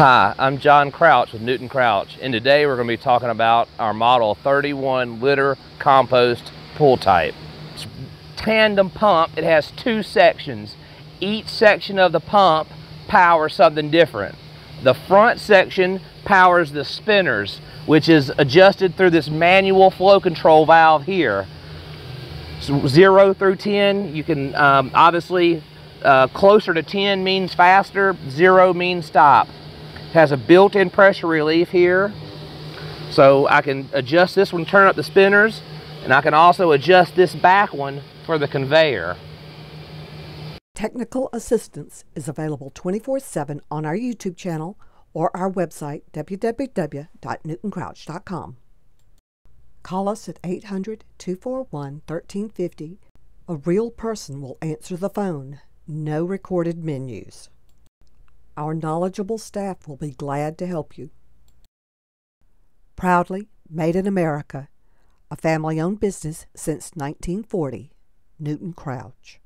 Hi, I'm John Crouch with Newton Crouch, and today we're going to be talking about our model 31 litter compost pull type. It's tandem pump, it has two sections. Each section of the pump powers something different. The front section powers the spinners, which is adjusted through this manual flow control valve here. So zero through 10, you can um, obviously uh, closer to 10 means faster, zero means stop has a built-in pressure relief here. So I can adjust this one, turn up the spinners, and I can also adjust this back one for the conveyor. Technical assistance is available 24-7 on our YouTube channel or our website, www.newtoncrouch.com. Call us at 800-241-1350. A real person will answer the phone. No recorded menus. Our knowledgeable staff will be glad to help you. Proudly made in America, a family owned business since 1940, Newton Crouch.